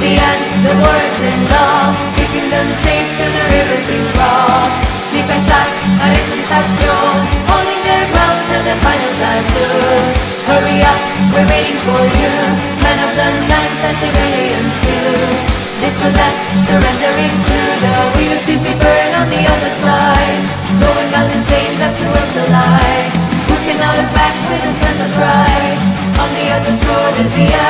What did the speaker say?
the end, the war has been lost. Keeping them safe till the rivers been crossed Liechtenstein, a reconstruction Holding their ground till the final time through. Hurry up, we're waiting for you. Men of the night and civilians too. Dispossessed, surrendering to the We will simply burn on the other side? Going down in flames as towards the alive. Who can now look back with a sense of pride? On the other shore is the end.